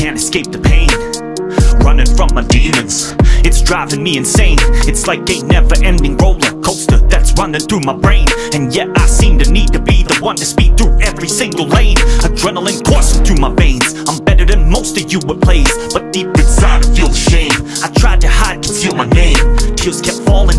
can't escape the pain. Running from my demons. It's driving me insane. It's like a never-ending roller coaster That's running through my brain. And yet I seem to need to be the one to speed through every single lane. Adrenaline coursing through my veins. I'm better than most of you at plays But deep inside I feel ashamed I tried to hide, conceal my name. Tears kept falling.